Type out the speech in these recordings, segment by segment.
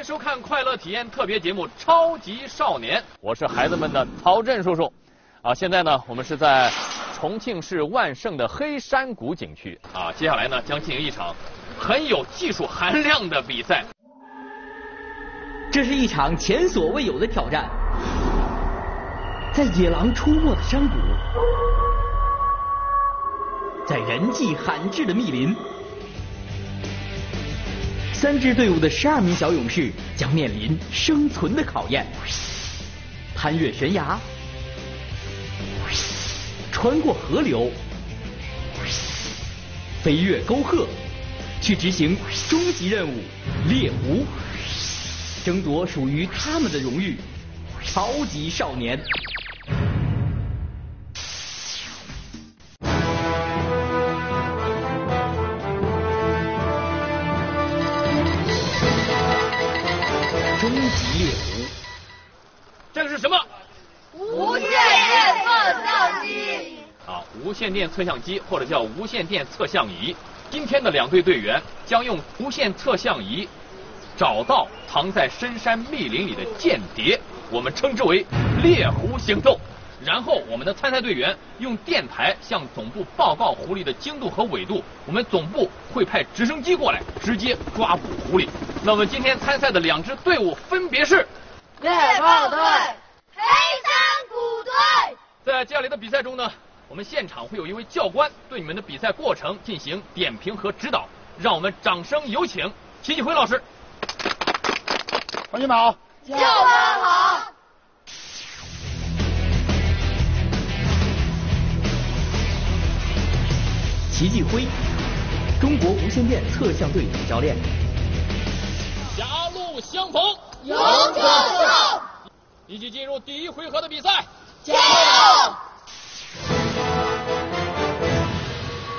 迎收看快乐体验特别节目《超级少年》，我是孩子们的曹震叔叔。啊，现在呢，我们是在重庆市万盛的黑山谷景区。啊，接下来呢，将进行一场很有技术含量的比赛。这是一场前所未有的挑战，在野狼出没的山谷，在人迹罕至的密林。三支队伍的十二名小勇士将面临生存的考验：攀越悬崖，穿过河流，飞越沟壑，去执行终极任务——猎狐，争夺属于他们的荣誉——超级少年。线电测向机或者叫无线电测向仪。今天的两队队员将用无线测向仪找到藏在深山密林里的间谍，我们称之为猎狐行动。然后我们的参赛队员用电台向总部报告狐狸的精度和纬度，我们总部会派直升机过来直接抓捕狐狸。那么今天参赛的两支队伍分别是猎豹队、黑山谷队。在接下来的比赛中呢，我们现场会有一位教官对你们的比赛过程进行点评和指导，让我们掌声有请齐继辉老师。同学们好，教官好。齐继辉，中国无线电测向队主教练。狭路相逢，勇者胜。一起进入第一回合的比赛。加油！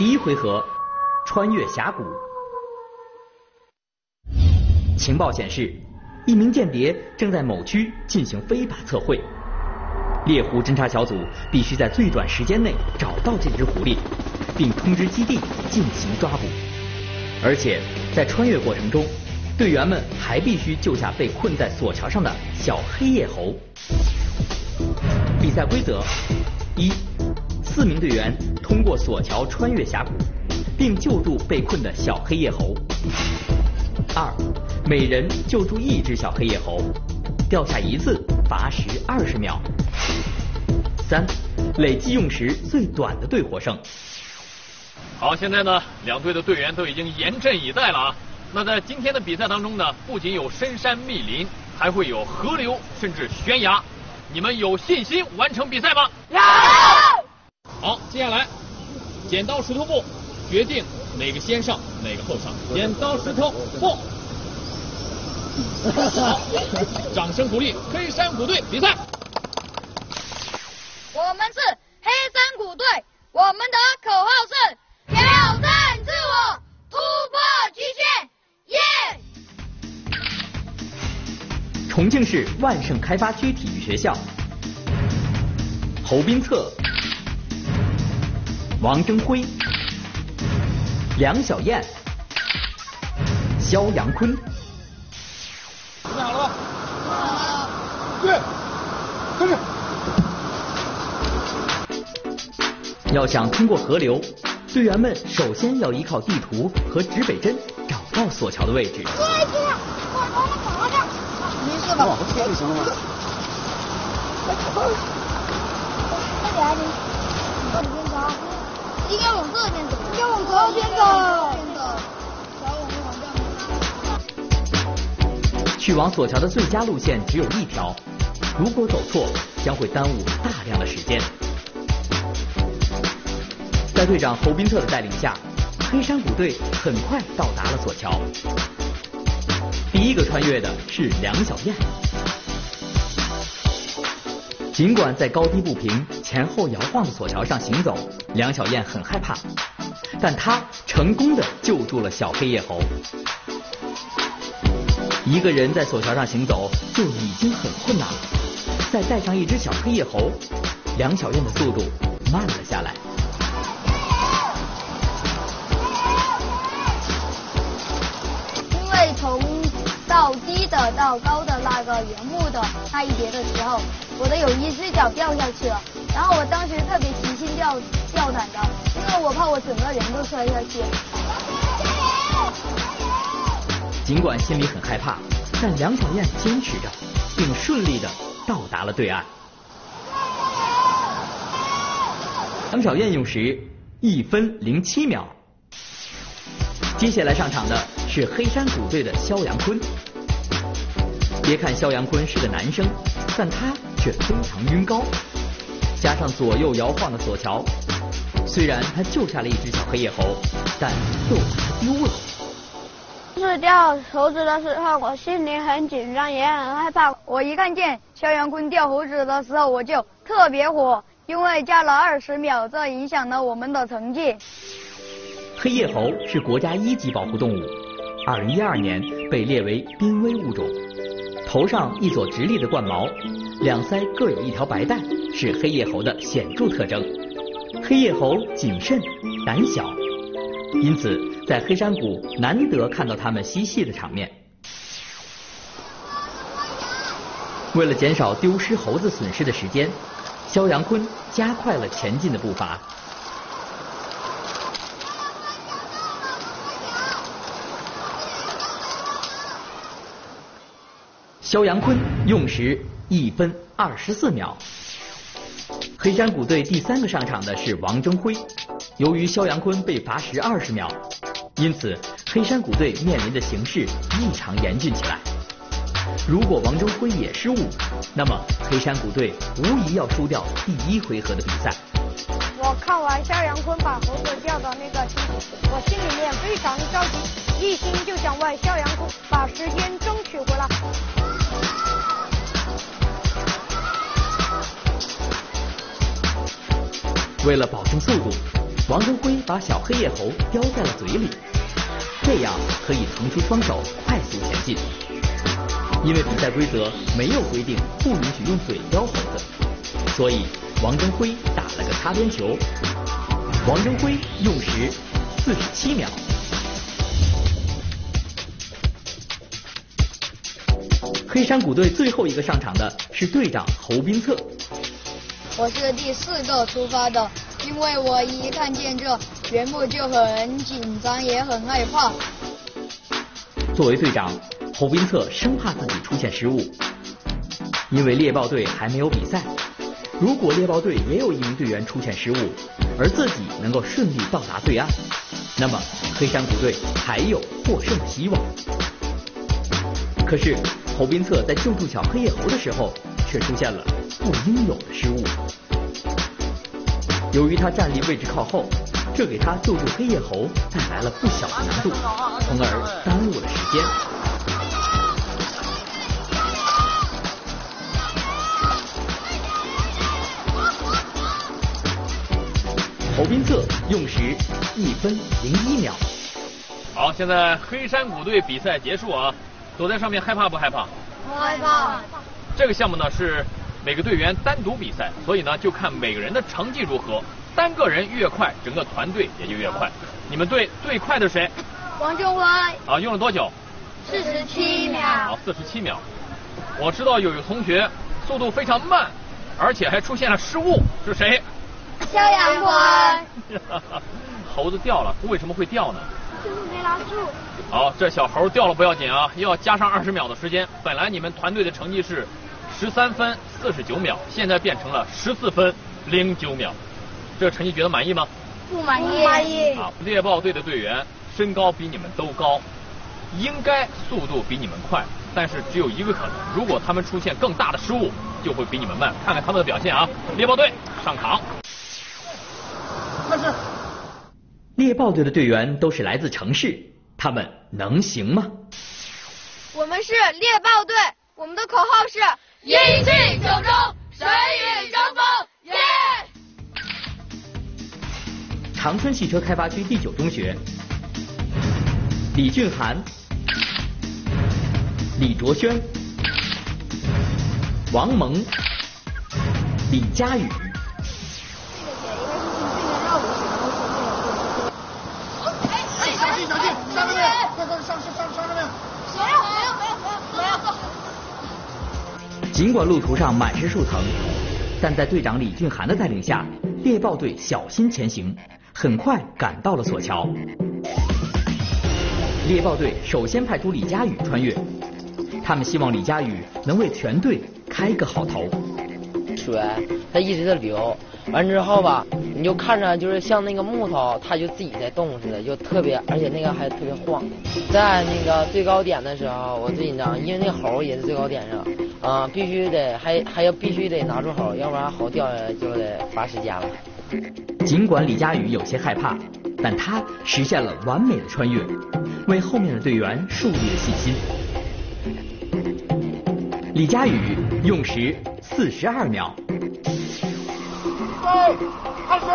第一回合，穿越峡谷。情报显示，一名间谍正在某区进行非法测绘。猎狐侦察小组必须在最短时间内找到这只狐狸，并通知基地进行抓捕。而且在穿越过程中，队员们还必须救下被困在索桥上的小黑叶猴。比赛规则：一、四名队员通过索桥穿越峡谷，并救助被困的小黑夜猴。二、每人救助一只小黑夜猴，掉下一次罚时二十秒。三、累计用时最短的队获胜。好，现在呢，两队的队员都已经严阵以待了啊。那在今天的比赛当中呢，不仅有深山密林，还会有河流，甚至悬崖。你们有信心完成比赛吗？有。好，接下来剪刀石头布，决定哪个先上，哪个后上。剪刀石头布。好，掌声鼓励黑山谷队比赛。我们是黑山谷队，我们的口号是挑战自我，突破极限，耶！重庆市万盛开发区体育学校，侯斌策、王征辉、梁小燕、肖阳坤。准备好了吗？对，开始。要想通过河流，队员们首先要依靠地图和指北针找到索桥的位置。对对，我我们走着。没事吧？往后贴就行了吗？快点，你往里边应该往这边走。应该往这边走。去往索桥的最佳路线只有一条，如果走错，将会耽误大量的时间。在队长侯宾特的带领下，黑山谷队很快到达了索桥。第一个穿越的是梁小燕。尽管在高低不平、前后摇晃的索桥上行走，梁小燕很害怕，但她成功的救助了小黑夜猴。一个人在索桥上行走就已经很困难了，再带上一只小黑夜猴，梁小燕的速度慢了下来。的到高的那个原木的那一叠的时候，我的有一只脚掉下去了，然后我当时特别提心吊吊胆的，因为我怕我整个人都摔下去。尽管心里很害怕，但梁小燕坚持着，并顺利的到达了对岸。梁小燕用时一分零七秒。接下来上场的是黑山谷队的肖阳坤。别看肖阳坤是个男生，但他却非常晕高，加上左右摇晃的索桥，虽然他救下了一只小黑夜猴，但又把它丢了。是掉猴子的时候，我心里很紧张，也很害怕。我一看见肖阳坤掉猴子的时候，我就特别火，因为加了二十秒，这影响了我们的成绩。黑叶猴是国家一级保护动物，二零一二年被列为濒危物种。头上一撮直立的冠毛，两腮各有一条白带，是黑叶猴的显著特征。黑叶猴谨慎、胆小，因此在黑山谷难得看到它们嬉戏的场面。为了减少丢失猴子损失的时间，肖阳坤加快了前进的步伐。肖阳坤用时一分二十四秒。黑山谷队第三个上场的是王征辉。由于肖阳坤被罚时二十秒，因此黑山谷队面临的形势异常严峻起来。如果王征辉也失误，那么黑山谷队无疑要输掉第一回合的比赛。我看完肖阳坤把猴子掉的那个情景，我心里面非常着急，一心就想为肖阳坤把时间争取回来。为了保证速度，王登辉把小黑叶猴叼在了嘴里，这样可以腾出双手快速前进。因为比赛规则没有规定不允许用嘴叼猴子，所以王登辉打了个擦边球。王征辉用时四十七秒。黑山谷队最后一个上场的是队长侯冰策。我是第四个出发的，因为我一看见这原木就很紧张，也很害怕。作为队长，侯斌策生怕自己出现失误，因为猎豹队还没有比赛。如果猎豹队也有一名队员出现失误，而自己能够顺利到达对岸，那么黑山谷队还有获胜的希望。可是侯斌策在救助小黑叶猴的时候，却出现了不应有的失误。由于他站立位置靠后，这给他救助黑夜猴带来了不小的难度，从而耽误了时间。侯斌策用时一分零一秒。好，现在黑山谷队比赛结束啊，躲在上面害怕不害怕？不害怕。这个项目呢是每个队员单独比赛，所以呢就看每个人的成绩如何。单个人越快，整个团队也就越快。你们队最快的谁？王俊辉。啊，用了多久？四十七秒。好，四十七秒。我知道有一个同学速度非常慢，而且还出现了失误，是谁？肖阳坤。猴子掉了，为什么会掉呢？就是没拉住。好，这小猴掉了不要紧啊，又要加上二十秒的时间。本来你们团队的成绩是十三分四十九秒，现在变成了十四分零九秒。这个成绩觉得满意吗？不满意。满意。啊，猎豹队的队员身高比你们都高，应该速度比你们快，但是只有一个可能，如果他们出现更大的失误，就会比你们慢。看看他们的表现啊！猎豹队上场。开始。猎豹队的队员都是来自城市，他们能行吗？我们是猎豹队，我们的口号是一气九州，谁与争锋，耶！长春汽车开发区第九中学，李俊涵、李卓轩、王蒙、李佳宇。小心小心，上面，快快上上上上上面。没有没有没有没有。尽管路途上满是树藤，但在队长李俊涵的带领下，猎豹队小心前行，很快赶到了索桥。猎豹队首先派出李佳宇穿越，他们希望李佳宇能为全队开个好头。水它一直在流，完之后吧，你就看着就是像那个木头，它就自己在动似的，就特别，而且那个还特别晃。在那个最高点的时候，我最紧张，因为那猴也是最高点上，啊，必须得还还要必须得拿住好，要不然好掉下来就得罚时间了。尽管李佳宇有些害怕，但他实现了完美的穿越，为后面的队员树立了信心。李佳宇用时四十二秒。开始。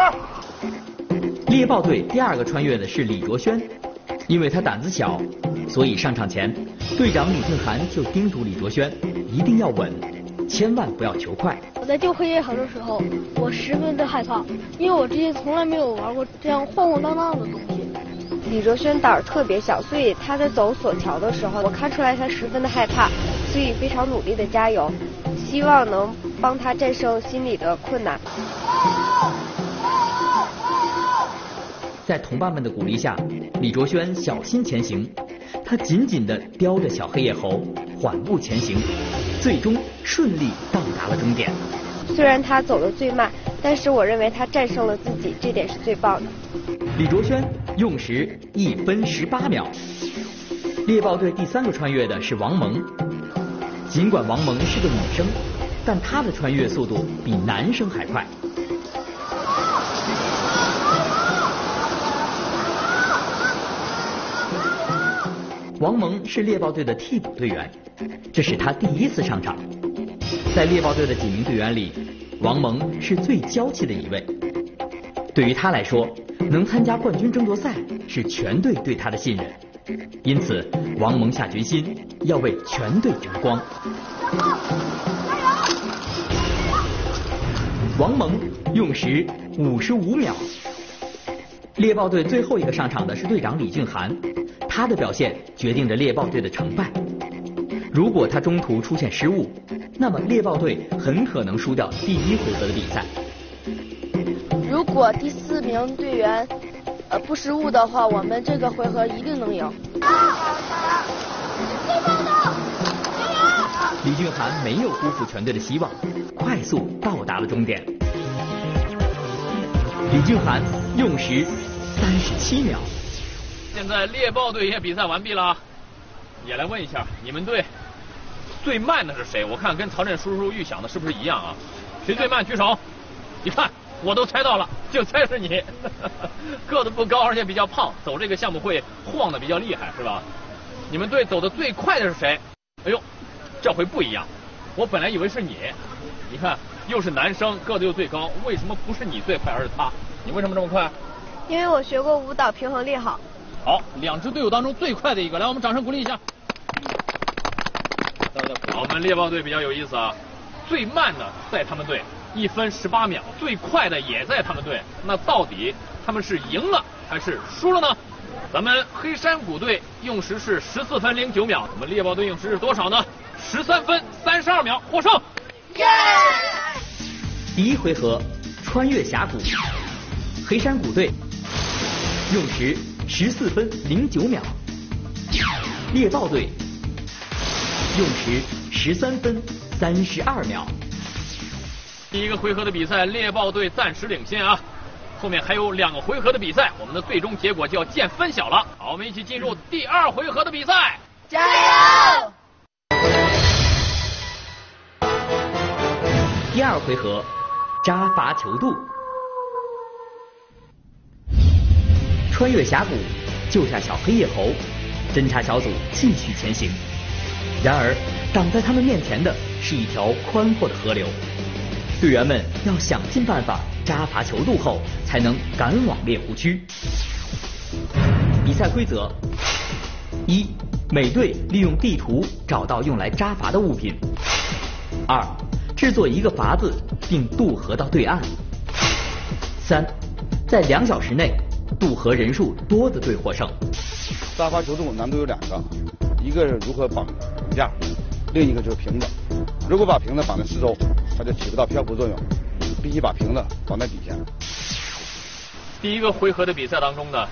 猎豹队第二个穿越的是李卓轩，因为他胆子小，所以上场前，队长李俊涵就叮嘱李卓轩一定要稳，千万不要求快。我在救黑夜猴的时候，我十分的害怕，因为我之前从来没有玩过这样晃晃荡荡的东西。李哲轩胆儿特别小，所以他在走索桥的时候，我看出来他十分的害怕，所以非常努力的加油，希望能帮他战胜心理的困难。在同伴们的鼓励下，李卓轩小心前行，他紧紧地叼着小黑叶猴，缓步前行，最终顺利到达了终点。虽然他走得最慢，但是我认为他战胜了自己，这点是最棒的。李卓轩用时一分十八秒。猎豹队第三个穿越的是王萌，尽管王萌是个女生，但她的穿越速度比男生还快。王蒙是猎豹队的替补队员，这是他第一次上场。在猎豹队的几名队员里，王蒙是最娇气的一位。对于他来说，能参加冠军争夺赛是全队对他的信任，因此王蒙下决心要为全队争光。王蒙用时五十五秒。猎豹队最后一个上场的是队长李俊涵。他的表现决定着猎豹队的成败。如果他中途出现失误，那么猎豹队很可能输掉第一回合的比赛。如果第四名队员呃不失误的话，我们这个回合一定能赢。李俊涵没有辜负全队的希望，快速到达了终点。李俊涵用时三十七秒。现在猎豹队也比赛完毕了，也来问一下，你们队最慢的是谁？我看跟曹振叔叔预想的是不是一样啊？谁最慢举手？你看，我都猜到了，就猜是你。个子不高，而且比较胖，走这个项目会晃的比较厉害，是吧？你们队走的最快的是谁？哎呦，这回不一样，我本来以为是你。你看，又是男生，个子又最高，为什么不是你最快，而是他？你为什么这么快？因为我学过舞蹈，平衡力好。好，两支队伍当中最快的一个，来，我们掌声鼓励一下。我们猎豹队比较有意思啊，最慢的在他们队一分十八秒，最快的也在他们队。那到底他们是赢了还是输了呢？咱们黑山谷队用时是十四分零九秒，我们猎豹队用时是多少呢？十三分三十二秒，获胜。耶！第一回合穿越峡谷，黑山谷队用时。十四分零九秒，猎豹队用时十三分三十二秒。第一个回合的比赛，猎豹队暂时领先啊，后面还有两个回合的比赛，我们的最终结果就要见分晓了。好，我们一起进入第二回合的比赛，加油！第二回合，扎伐球渡。穿越峡谷，救下小黑夜猴，侦察小组继续前行。然而，挡在他们面前的是一条宽阔的河流。队员们要想尽办法扎伐求渡后，才能赶往猎湖区。比赛规则：一、每队利用地图找到用来扎筏的物品；二、制作一个筏子并渡河到对岸；三、在两小时内。渡河人数多的队获胜。扎筏求渡难度有两个，一个是如何绑绑架，另一个就是瓶子。如果把瓶子绑在四周，它就起不到漂浮作用，必须把瓶子绑在底下。第一个回合的比赛当中呢，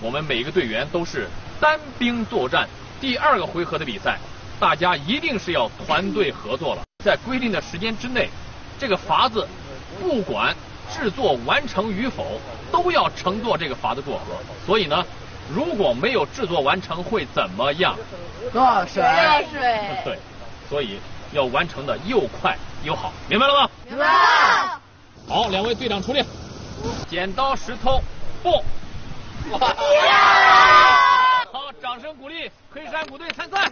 我们每一个队员都是单兵作战。第二个回合的比赛，大家一定是要团队合作了，在规定的时间之内，这个筏子不管制作完成与否，都要乘坐这个筏子过河。所以呢，如果没有制作完成，会怎么样？落水。落水。对，所以要完成的又快又好，明白了吗？明白了。好，两位队长出列。剪刀石头布。好，掌声鼓励黑山鼓队参赛。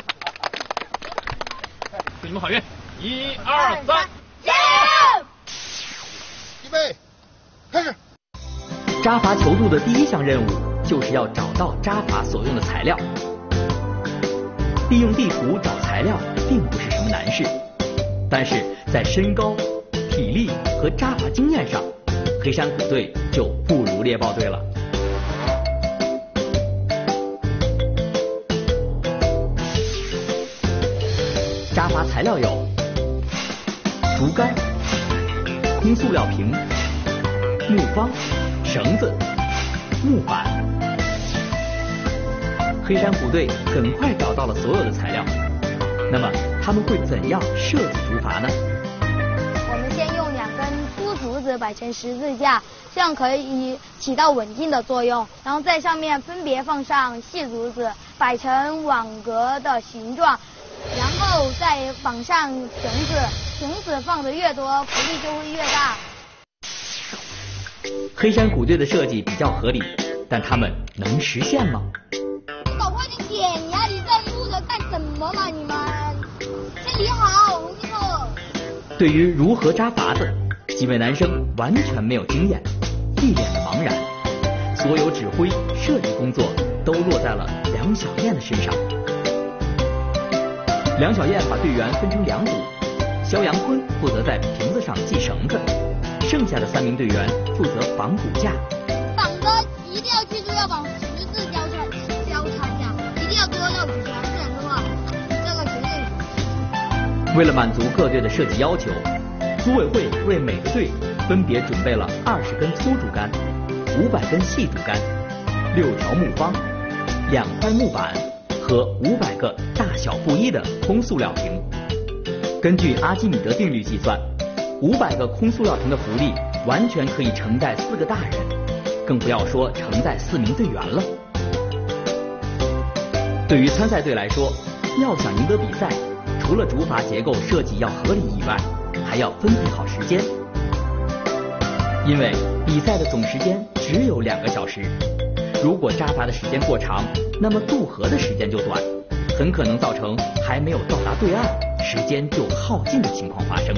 祝你们好运！一二三，加油！预备，开始。扎筏求助的第一项任务就是要找到扎筏所用的材料。利用地图找材料并不是什么难事，但是在身高、体力和扎筏经验上，黑山虎队就不如猎豹队了。扎筏材料有竹竿、空塑料瓶、木方、绳子、木板。黑山虎队很快找到了所有的材料，那么他们会怎样设计竹筏呢？我们先用两根粗竹子摆成十字架，这样可以起到稳定的作用。然后在上面分别放上细竹子，摆成网格的形状。然后再绑上绳子，绳子放的越多，浮力就会越大。黑山谷队的设计比较合理，但他们能实现吗？你搞快点剪呀！你在录着干什么嘛？你们先理好，红金后。对于如何扎筏子，几位男生完全没有经验，一脸的茫然。所有指挥、设计工作都落在了梁小燕的身上。梁小燕把队员分成两组，肖阳坤负责在瓶子上系绳子，剩下的三名队员负责绑骨架。绑的一定要记住要绑十字交叉交叉架，一定要多绕几圈，不然的话这个绝对。为了满足各队的设计要求，组委会为每个队分别准备了二十根粗竹竿、五百根细竹竿、六条木方、两块木板。和五百个大小不一的空塑料瓶。根据阿基米德定律计算，五百个空塑料瓶的浮力完全可以承载四个大人，更不要说承载四名队员了。对于参赛队来说，要想赢得比赛，除了竹筏结构设计要合理以外，还要分配好时间。因为比赛的总时间只有两个小时。如果扎筏的时间过长，那么渡河的时间就短，很可能造成还没有到达对岸，时间就耗尽的情况发生。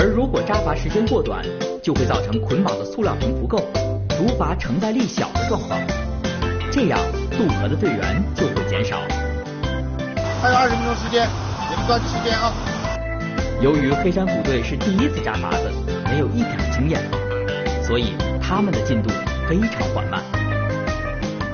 而如果扎筏时间过短，就会造成捆绑的塑料瓶不够，竹筏承载力小的状况，这样渡河的队员就会减少。还有二十分钟时间，你们抓紧时间啊！由于黑山虎队是第一次扎筏子，没有一点经验，所以他们的进度非常缓慢。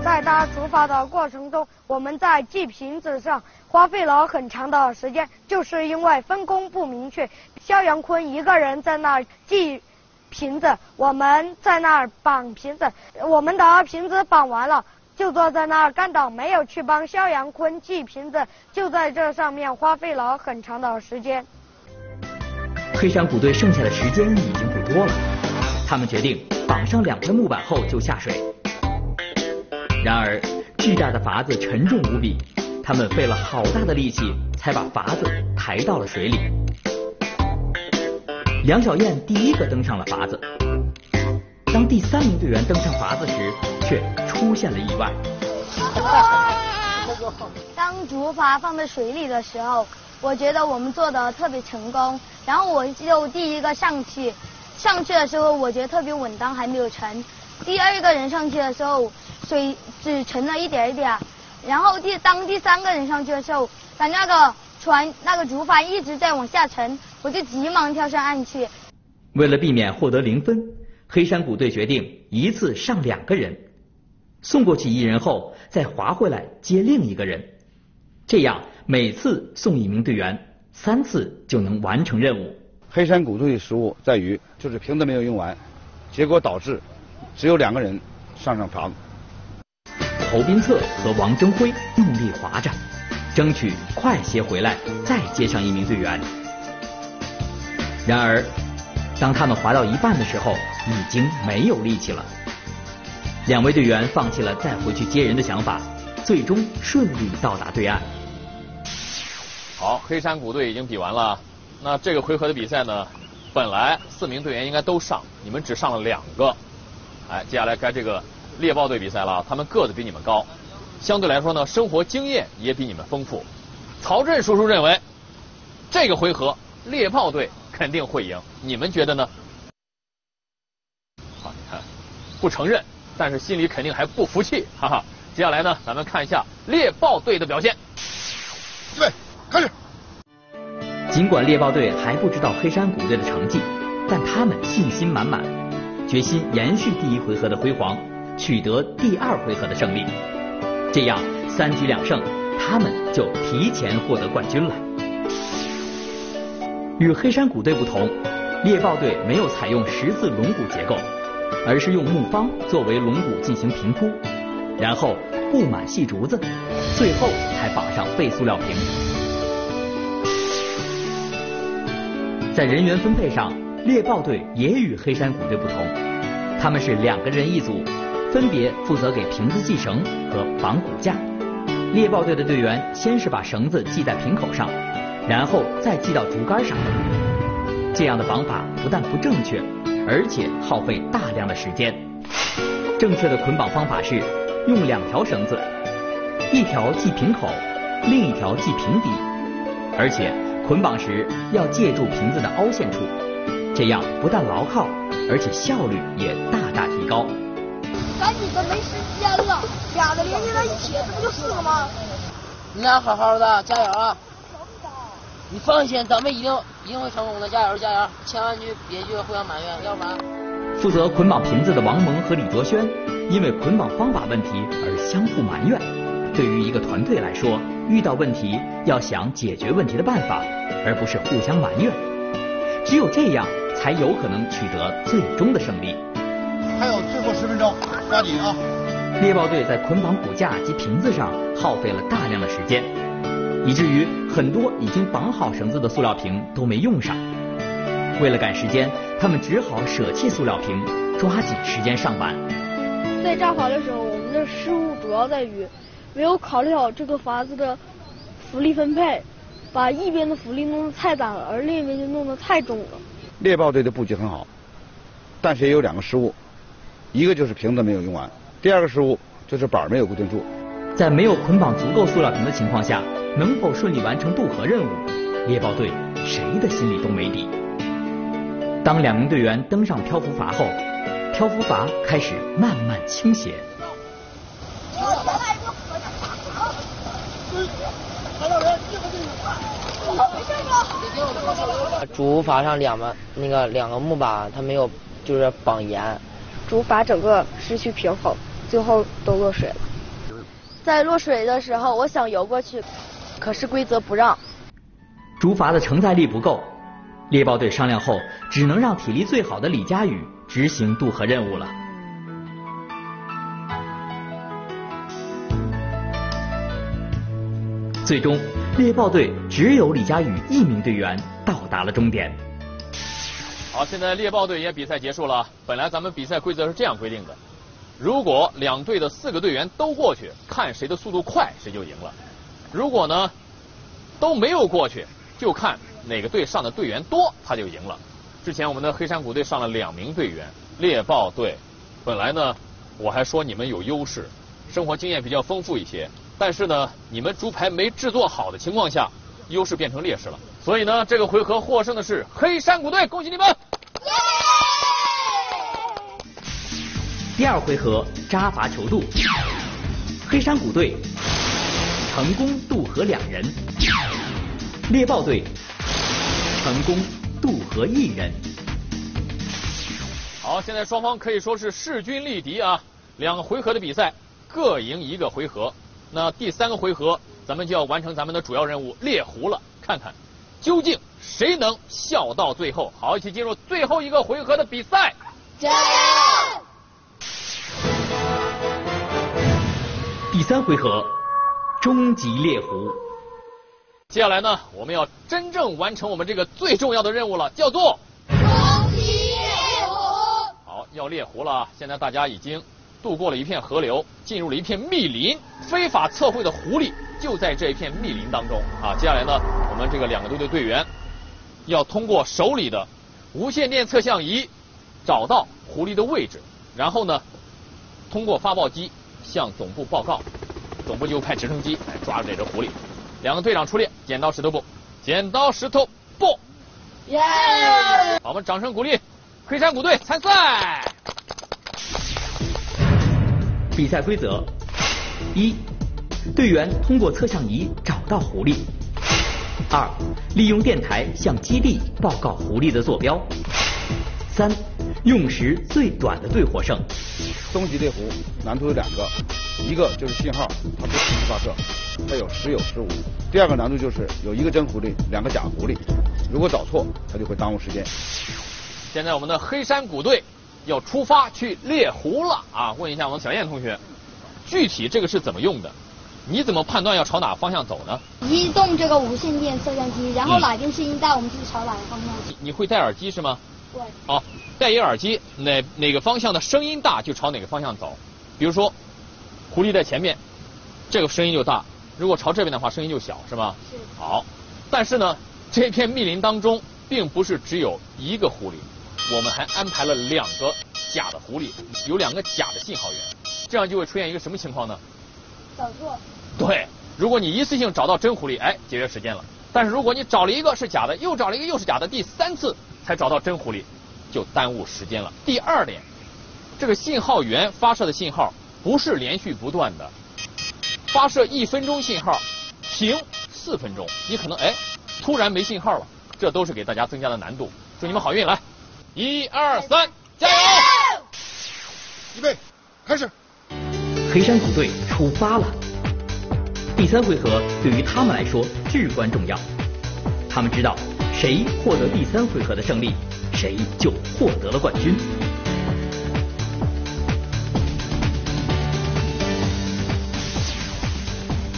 在搭竹筏的过程中，我们在系瓶子上花费了很长的时间，就是因为分工不明确。肖阳坤一个人在那儿系瓶子，我们在那儿绑瓶子。我们的瓶子绑完了，就坐在那儿干等，没有去帮肖阳坤系瓶子，就在这上面花费了很长的时间。黑山虎队剩下的时间已经不多了，他们决定绑上两根木板后就下水。然而，巨大的筏子沉重无比，他们费了好大的力气才把筏子抬到了水里。梁小燕第一个登上了筏子，当第三名队员登上筏子时，却出现了意外。当竹筏放在水里的时候，我觉得我们做的特别成功，然后我就第一个上去，上去的时候我觉得特别稳当，还没有沉。第二个人上去的时候。水只沉了一点一点，然后第当第三个人上去的时候，咱那个船那个竹筏一直在往下沉，我就急忙跳上岸去。为了避免获得零分，黑山谷队决定一次上两个人，送过去一人后再划回来接另一个人，这样每次送一名队员，三次就能完成任务。黑山谷队的失误在于，就是瓶子没有用完，结果导致只有两个人上上筏子。侯斌策和王征辉用力划着，争取快些回来，再接上一名队员。然而，当他们划到一半的时候，已经没有力气了。两位队员放弃了再回去接人的想法，最终顺利到达对岸。好，黑山谷队已经比完了。那这个回合的比赛呢，本来四名队员应该都上，你们只上了两个。哎，接下来该这个猎豹队比赛了，他们个子比你们高，相对来说呢，生活经验也比你们丰富。曹震叔叔认为，这个回合猎豹队肯定会赢，你们觉得呢？好，你看，不承认，但是心里肯定还不服气，哈哈。接下来呢，咱们看一下猎豹队的表现。预备，开始。尽管猎豹队还不知道黑山谷队的成绩，但他们信心满满，决心延续第一回合的辉煌，取得第二回合的胜利。这样三局两胜，他们就提前获得冠军了。与黑山谷队不同，猎豹队没有采用十字龙骨结构，而是用木方作为龙骨进行平铺，然后布满细竹子，最后才绑上废塑料瓶。在人员分配上，猎豹队也与黑山谷队不同，他们是两个人一组，分别负责给瓶子系绳和绑骨架。猎豹队的队员先是把绳子系在瓶口上，然后再系到竹竿上。这样的绑法不但不正确，而且耗费大量的时间。正确的捆绑方法是用两条绳子，一条系瓶口，另一条系瓶底，而且。捆绑时要借助瓶子的凹陷处，这样不但牢靠，而且效率也大大提高。赶紧的，没时间了，俩的连接在一起，这不就四个吗？你俩好好的，加油啊！你放心，咱们一定一定会成功的，加油加油！千万句别去互相埋怨，要不然。负责捆绑瓶子的王蒙和李卓轩因为捆绑方法问题而相互埋怨。对于一个团队来说，遇到问题要想解决问题的办法，而不是互相埋怨。只有这样，才有可能取得最终的胜利。还有最后十分钟，抓紧啊！猎豹队在捆绑骨架及瓶子上耗费了大量的时间，以至于很多已经绑好绳子的塑料瓶都没用上。为了赶时间，他们只好舍弃塑料瓶，抓紧时间上板。在扎筏的时候，我们的失误主要在于。没有考虑好这个筏子的浮力分配，把一边的浮力弄得太大了，而另一边就弄得太重了。猎豹队的布局很好，但是也有两个失误，一个就是瓶子没有用完，第二个失误就是板没有固定住。在没有捆绑足够塑料瓶的情况下，能否顺利完成渡河任务，猎豹队谁的心里都没底。当两名队员登上漂浮筏后，漂浮筏开始慢慢倾斜。竹筏上两个那个两个木板，它没有就是绑严，竹筏整个失去平衡，最后都落水了。在落水的时候，我想游过去，可是规则不让。竹筏的承载力不够，猎豹队商量后，只能让体力最好的李佳宇执行渡河任务了。最终，猎豹队只有李佳宇一名队员到达了终点。好，现在猎豹队也比赛结束了。本来咱们比赛规则是这样规定的：如果两队的四个队员都过去，看谁的速度快，谁就赢了；如果呢都没有过去，就看哪个队上的队员多，他就赢了。之前我们的黑山谷队上了两名队员，猎豹队本来呢我还说你们有优势，生活经验比较丰富一些。但是呢，你们竹排没制作好的情况下，优势变成劣势了。所以呢，这个回合获胜的是黑山谷队，恭喜你们！第二回合扎筏求渡，黑山谷队成功渡河两人，猎豹队成功渡河一人。好，现在双方可以说是势均力敌啊，两个回合的比赛各赢一个回合。那第三个回合，咱们就要完成咱们的主要任务猎狐了。看看，究竟谁能笑到最后？好，一起进入最后一个回合的比赛。加油！第三回合，终极猎狐。接下来呢，我们要真正完成我们这个最重要的任务了，叫做终极猎狐。好，要猎狐了。现在大家已经渡过了一片河流，进入了一片密林，非法测绘的狐狸就在这一片密林当中啊。接下来呢，我们这个两个队的队员要通过手里的无线电测向仪找到狐狸的位置，然后呢，通过发报机向总部报告，总部就派直升机来抓住这只狐狸。两个队长出列，剪刀石头布，剪刀石头布，耶！好，我们掌声鼓励黑山谷队参赛。比赛规则：一、队员通过测向仪找到狐狸；二、利用电台向基地报告狐狸的坐标；三、用时最短的队获胜。终极猎狐难度有两个，一个就是信号它不同时发射，它有时有时无；第二个难度就是有一个真狐狸，两个假狐狸，如果找错，它就会耽误时间。现在我们的黑山谷队要出发去猎狐了啊！问一下我们小燕同学，具体这个是怎么用的？你怎么判断要朝哪个方向走呢？移动这个无线电摄像机，然后嗯哪根声音大，我们就朝哪个方向你你会戴耳机是吗？对。好，戴一个耳机，哪哪个方向的声音大就朝哪个方向走。比如说，狐狸在前面，这个声音就大；如果朝这边的话，声音就小，是吗？是。好，但是呢，这片密林当中并不是只有一个狐狸，我们还安排了两个假的狐狸，有两个假的信号源，这样就会出现一个什么情况呢？找错。对，如果你一次性找到真狐狸，哎，节约时间了。但是如果你找了一个是假的，又找了一个又是假的，第三次才找到真狐狸，就耽误时间了。第二点，这个信号源发射的信号不是连续不断的，发射一分钟信号，停四分钟，你可能哎突然没信号了，这都是给大家增加的难度。祝你们好运，来，一二三，加油！预备，开始。黑山谷队出发了。第三回合对于他们来说至关重要，他们知道谁获得第三回合的胜利，谁就获得了冠军。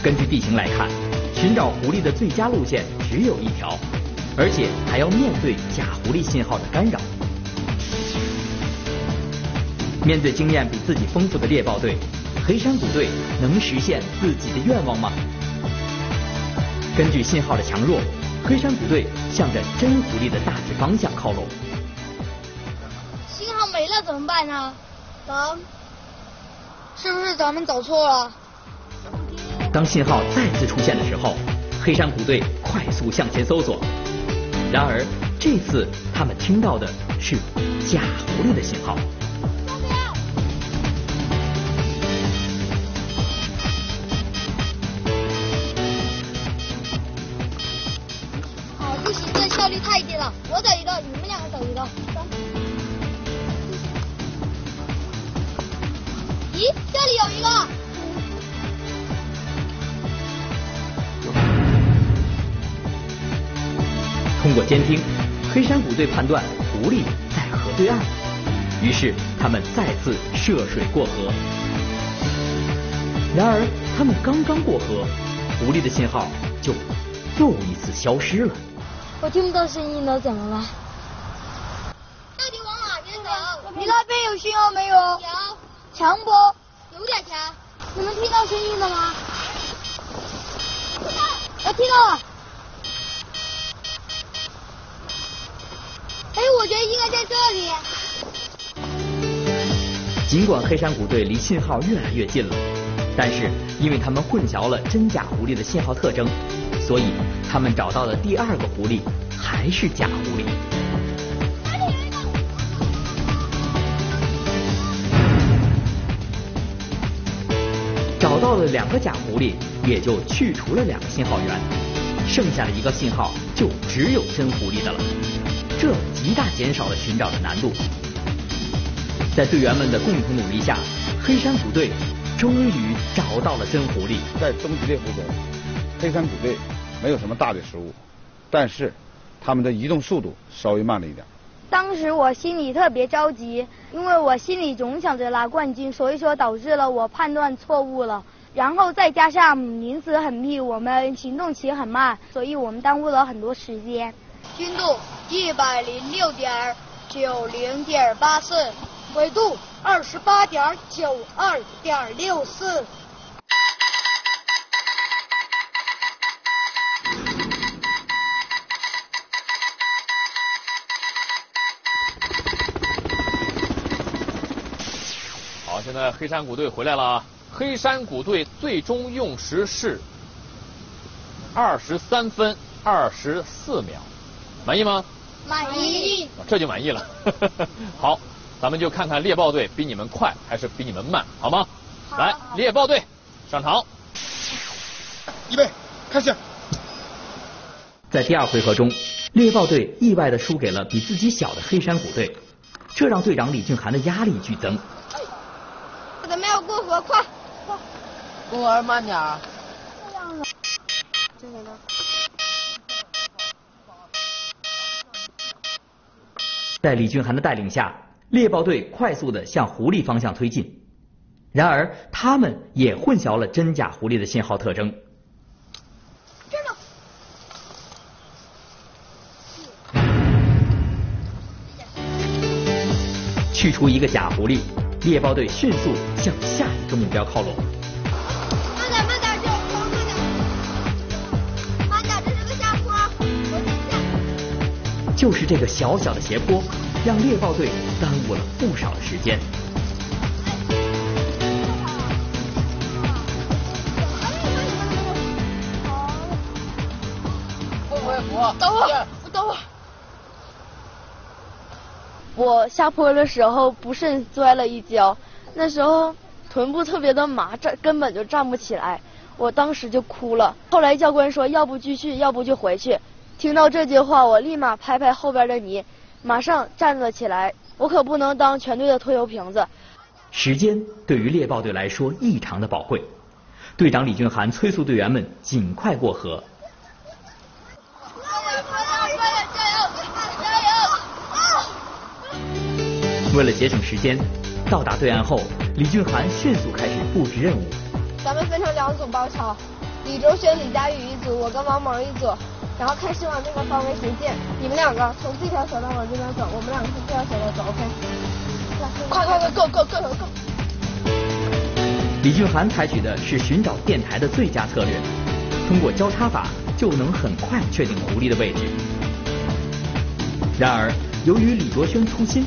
根据地形来看，寻找狐狸的最佳路线只有一条，而且还要面对假狐狸信号的干扰。面对经验比自己丰富的猎豹队，黑山谷队能实现自己的愿望吗？根据信号的强弱，黑山谷队向着真狐狸的大致方向靠拢。信号没了怎么办呢？等，是不是咱们走错了？当信号再次出现的时候，黑山谷队快速向前搜索。然而这次他们听到的是假狐狸的信号。太近了。我走一个，你们两个走一个。咦，这里有一个。通过监听，黑山谷队判断狐狸在河对岸，于是他们再次涉水过河。然而，他们刚刚过河，狐狸的信号就又一次消失了。我听不到声音了，怎么了？到底往哪边走？你那边有信号没有？有。强不？有点强。你们听到声音了吗？我听到了。哎，我觉得应该在这里。尽管黑山谷队离信号越来越近了，但是因为他们混淆了真假狐狸的信号特征，所以他们找到的第二个狐狸还是假狐狸。找到了两个假狐狸，也就去除了两个信号源，剩下的一个信号就只有真狐狸的了，这极大减少了寻找的难度。在队员们的共同努力下，黑山谷队终于找到了真狐狸。在终极猎狐中，黑山谷队没有什么大的失误，但是他们的移动速度稍微慢了一点。当时我心里特别着急，因为我心里总想着拿冠军，所以说导致了我判断错误了。然后再加上临时很密，我们行动起很慢，所以我们耽误了很多时间。精度一百零六点九零点八四，纬度二十八点九二点六四。好，现在黑山谷队回来了。黑山谷队最终用时是二十三分二十四秒，满意吗？满意。这就满意了。好，咱们就看看猎豹队比你们快还是比你们慢，好吗？来，猎豹队上场。预备，开始。在第二回合中，猎豹队意外的输给了比自己小的黑山谷队，这让队长李俊涵的压力剧增。过河，快！公园慢点。这样子，这个呢？在李俊涵的带领下，猎豹队快速的向狐狸方向推进。然而，他们也混淆了真假狐狸的信号特征。去除一个假狐狸，猎豹队迅速向下一个目标靠拢。慢点，慢点，就慢点。慢点，这是个下坡，就是这个小小的斜坡，让猎豹队耽误了不少的时间。会不会服？等会儿，等会儿。我下坡的时候不慎摔了一跤，那时候臀部特别的麻，站根本就站不起来，我当时就哭了。后来教官说，要不继续，要不就回去。听到这句话，我立马拍拍后边的泥，马上站了起来。我可不能当全队的拖油瓶子。时间对于猎豹队来说异常的宝贵，队长李俊涵催促队员们尽快过河。为了节省时间，到达对岸后，李俊涵迅速开始布置任务。咱们分成两组包抄，李周轩、李佳宇一组，我跟王萌一组，然后开始往那个方位行进。你们两个从这条小道往这边走，我们两个从这条小道走，OK？快快快，Go Go Go Go！李俊涵采取的是寻找电台的最佳策略，通过交叉法就能很快确定狐狸的位置。然而，由于李卓轩粗心，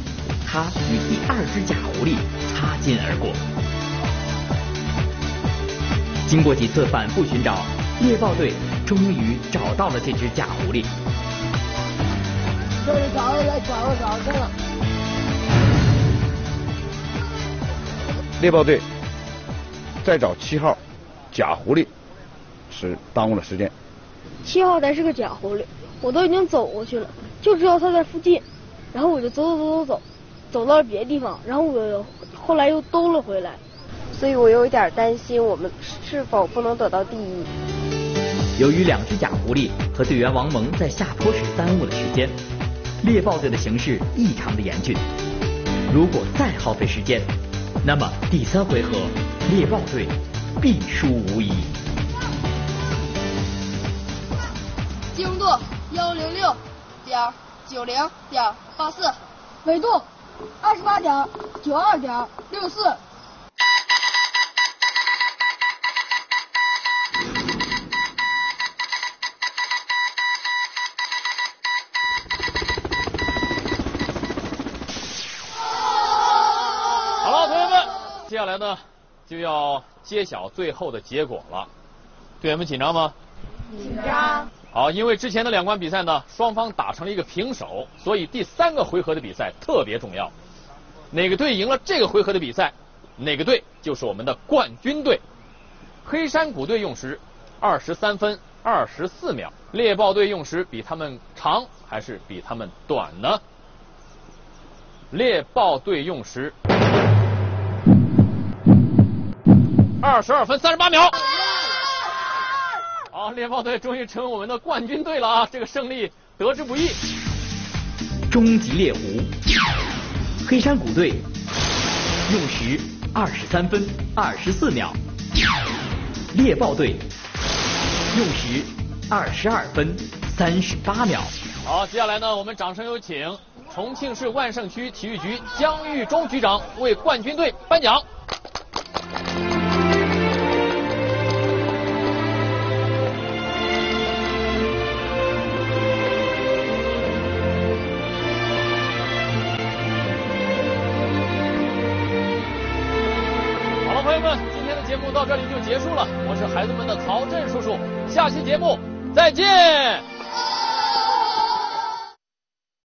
他与第二只假狐狸擦肩而过。经过几次反复寻找，猎豹队终于找到了这只假狐狸。这里找着了，找了找着了。猎豹队再找七号假狐狸是耽误了时间。七号才是个假狐狸，我都已经走过去了，就知道他在附近，然后我就走走走走走，走到了别的地方，然后我后来又兜了回来，所以我有一点担心我们是否不能得到第一。由于两只假狐狸和队员王蒙在下坡时耽误了时间，猎豹队的形势异常的严峻。如果再耗费时间，那么第三回合猎豹队必输无疑。经度幺零六点九零点八四，纬度二十八点九二点六四。好了，同学们，接下来呢就要揭晓最后的结果了。队员们紧张吗？紧张。好，因为之前的两关比赛呢，双方打成了一个平手，所以第三个回合的比赛特别重要。哪个队赢了这个回合的比赛，哪个队就是我们的冠军队。黑山谷队用时二十三分二十四秒，猎豹队用时比他们长还是比他们短呢？猎豹队用时二十二分三十八秒。好，猎豹队终于成为我们的冠军队了啊！这个胜利得之不易。终极猎狐，黑山谷队用时二十三分二十四秒，猎豹队用时二十二分三十八秒。好，接下来呢，我们掌声有请重庆市万盛区体育局姜玉忠局长为冠军队颁奖。这里就结束了。我是孩子们的曹振叔叔，下期节目再见。